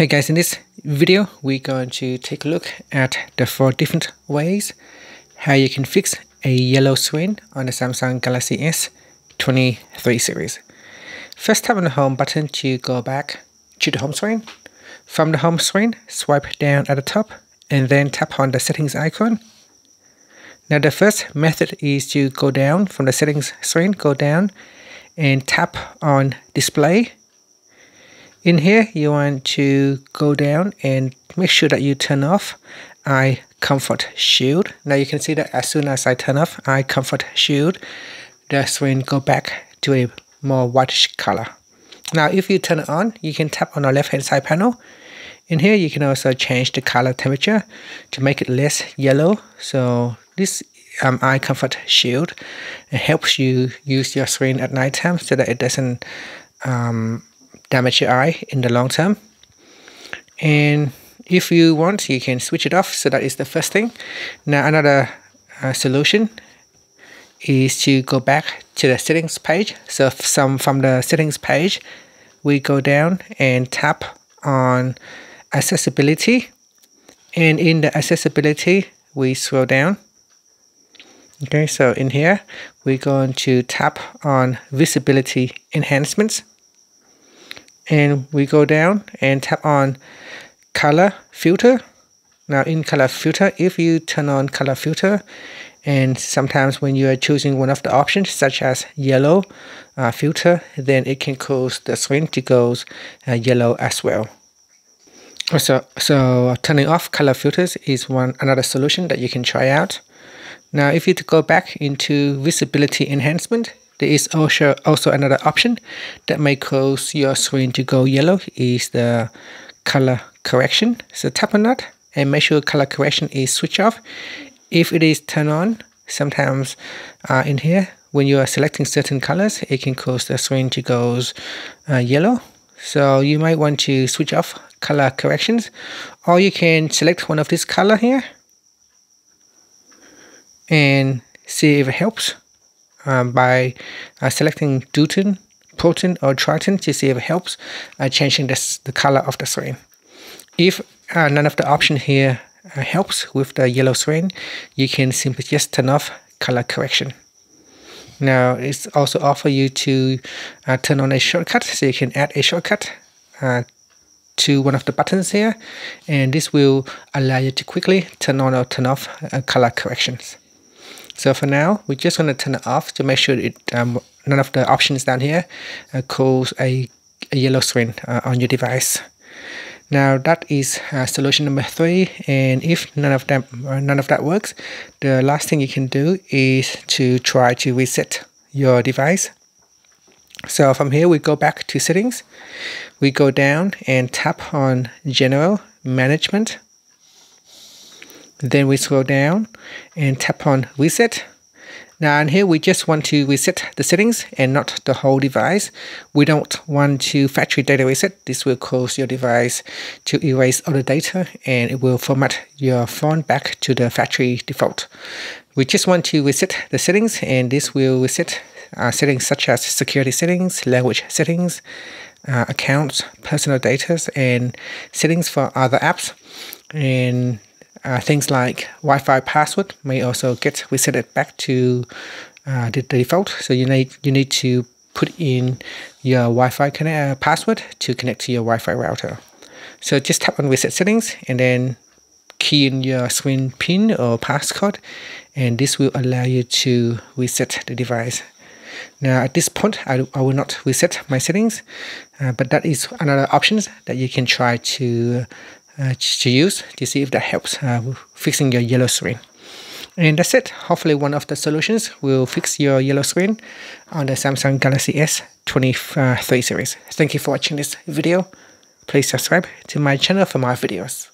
Hey guys, in this video, we're going to take a look at the four different ways how you can fix a yellow screen on the Samsung Galaxy S23 series. First tap on the home button to go back to the home screen. From the home screen, swipe down at the top and then tap on the settings icon. Now the first method is to go down from the settings screen, go down and tap on display in here, you want to go down and make sure that you turn off Eye Comfort Shield. Now you can see that as soon as I turn off Eye Comfort Shield, the screen go back to a more whitish color. Now if you turn it on, you can tap on the left hand side panel. In here, you can also change the color temperature to make it less yellow. So this um, eye comfort shield it helps you use your screen at nighttime so that it doesn't um, damage your eye in the long term. And if you want, you can switch it off. So that is the first thing. Now another uh, solution is to go back to the settings page. So some from the settings page, we go down and tap on accessibility. And in the accessibility, we scroll down. Okay, so in here, we're going to tap on visibility enhancements and we go down and tap on color filter. Now in color filter if you turn on color filter and sometimes when you are choosing one of the options such as yellow uh, filter then it can cause the screen to go uh, yellow as well. So so turning off color filters is one another solution that you can try out. Now if you go back into visibility enhancement there is also, also another option that may cause your screen to go yellow is the color correction. So tap on that and make sure color correction is switched off. If it is turned on, sometimes uh, in here, when you are selecting certain colors, it can cause the screen to go uh, yellow. So you might want to switch off color corrections or you can select one of this color here and see if it helps um, by uh, selecting Deutan, Protan or Tritan to see if it helps uh, changing this, the color of the screen. If uh, none of the option here uh, helps with the yellow screen, you can simply just turn off color correction. Now it's also offer you to uh, turn on a shortcut, so you can add a shortcut uh, to one of the buttons here, and this will allow you to quickly turn on or turn off color corrections. So for now, we're just going to turn it off to make sure it um, none of the options down here uh, cause a, a yellow screen uh, on your device. Now that is uh, solution number three, and if none of them uh, none of that works, the last thing you can do is to try to reset your device. So from here we go back to settings, we go down and tap on General Management then we scroll down and tap on reset. Now in here we just want to reset the settings and not the whole device. We don't want to factory data reset. This will cause your device to erase all the data and it will format your phone back to the factory default. We just want to reset the settings and this will reset uh, settings such as security settings, language settings, uh, accounts, personal data, and settings for other apps. And uh, things like Wi-Fi password may also get reset back to uh, the, default. So you need you need to put in your Wi-Fi connect, uh, password to connect to your Wi-Fi router. So just tap on reset settings and then key in your screen pin or passcode and this will allow you to reset the device. Now at this point I, I will not reset my settings uh, but that is another options that you can try to to use to see if that helps uh, fixing your yellow screen. And that's it. Hopefully one of the solutions will fix your yellow screen on the Samsung Galaxy S23 series. Thank you for watching this video. Please subscribe to my channel for more videos.